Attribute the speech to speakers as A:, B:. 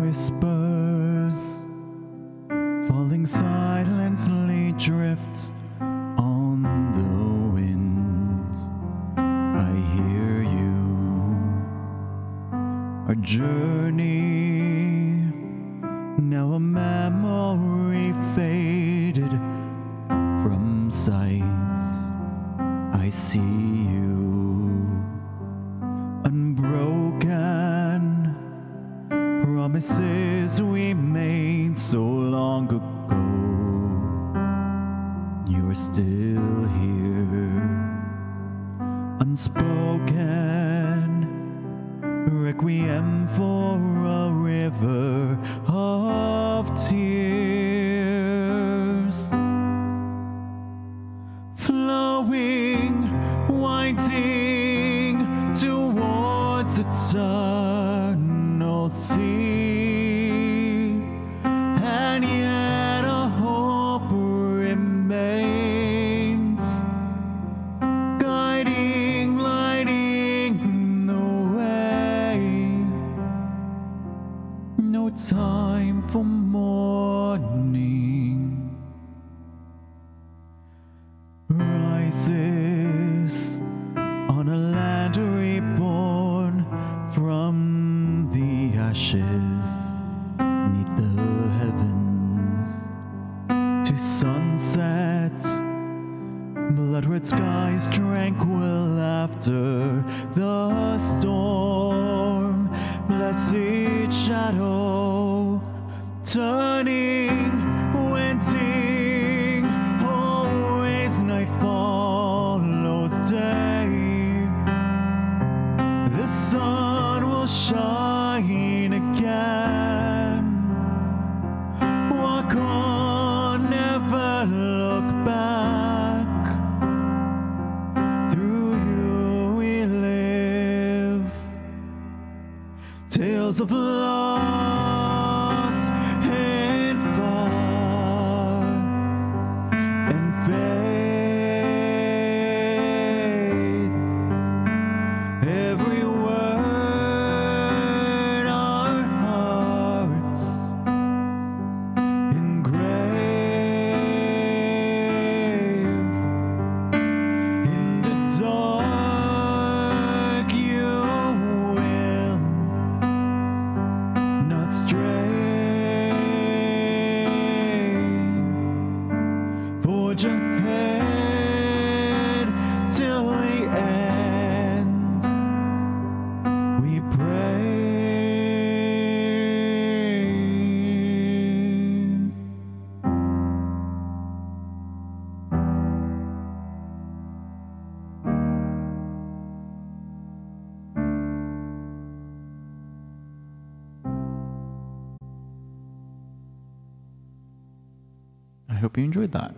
A: whispers, falling silently drift on the wind. I hear you, our journey, now a memory faded from sight. I see you, promises we made so long ago. You are still here, unspoken, requiem for a river of tears, flowing, winding towards eternal time for mourning rises on a land reborn from the ashes neath the heavens. To sunsets blood red skies tranquil after the storm turning winting always night follows day. The sun will shine again. Walk on never look back. Through you we live. Tales of loss not hope you enjoyed that.